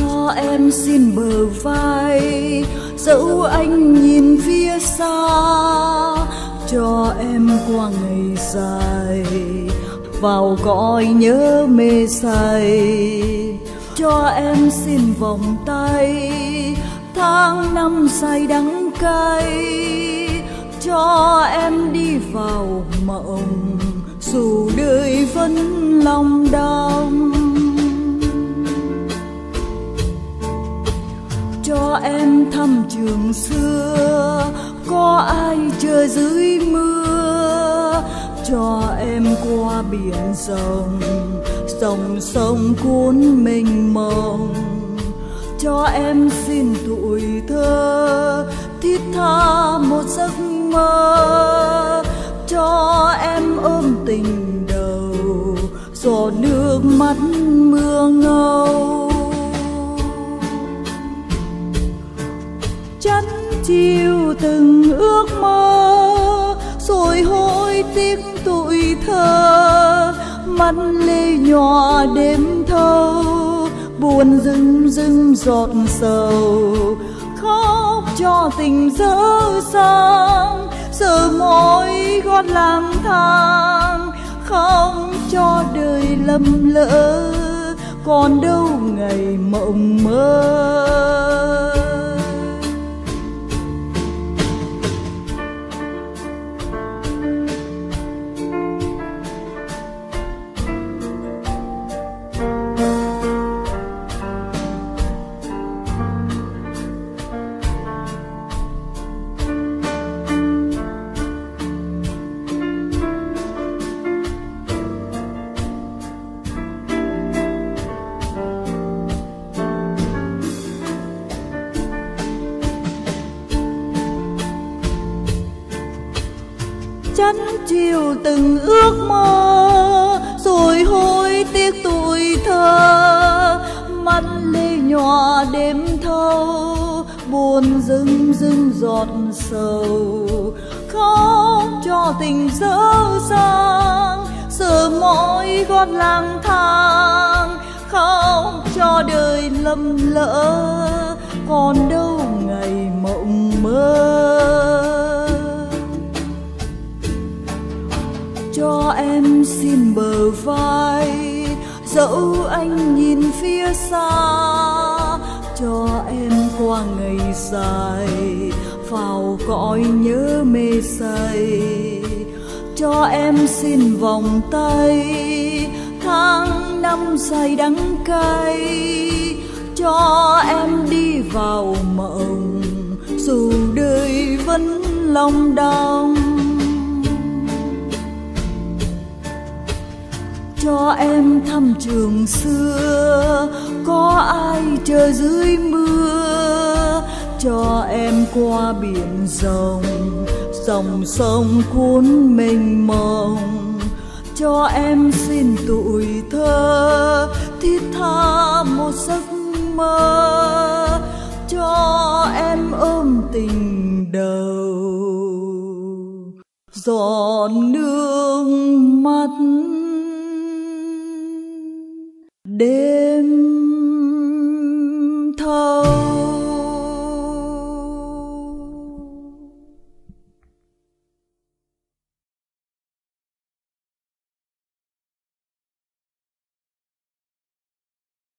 Cho em xin bờ vai. Dẫu anh nhìn phía xa, cho em qua ngày dài. Vào cõi nhớ mê say, cho em xin vòng tay. Tháng năm say đắng cay, cho em đi vào mộng. Dù đời vẫn lòng đau. Trường xưa, có ai chờ dưới mưa? Cho em qua biển rồng dòng sông cuốn mình mộng cho em xin tuổi thơ, thiết tha một giấc mơ. Cho em ôm tình đầu, giọt nước mắt mưa ngâu. Chắn chiều từng ước mơ, rồi hối tiếc tuổi thơ. Mắt lê nhòa đêm thâu buồn rưng rưng giọt sầu. Khóc cho tình dở sang, giờ mỏi gót lang thang. Không cho đời lầm lỡ, còn đâu ngày mộng mơ. Chắn chiều từng ước mơ, rồi hối tiếc tuổi thơ. Mắt lê nhòa đêm thâu, buồn rưng rưng giọt sầu. Khóc cho tình dở dang giờ mỗi gót lang thang. Khóc cho đời lầm lỡ, còn đâu ngày mộng mơ. Xin bờ vai. Dẫu anh nhìn phía xa, cho em qua ngày dài vào cõi nhớ mê say. Cho em xin vòng tay, tháng năm dài đắng cay. Cho em đi vào mộng, dù đời vẫn lòng đong cho em thăm trường xưa. Có ai chờ dưới mưa cho em qua biển rồng dòng sông cuốn mình mộng cho em xin tuổi thơ thiết tha một giấc mơ. Cho em ôm tình đầu, giọt nước mắt đêm